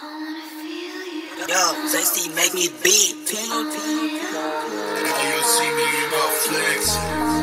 Yo, Zesty make me beat. Now you see me in my flex.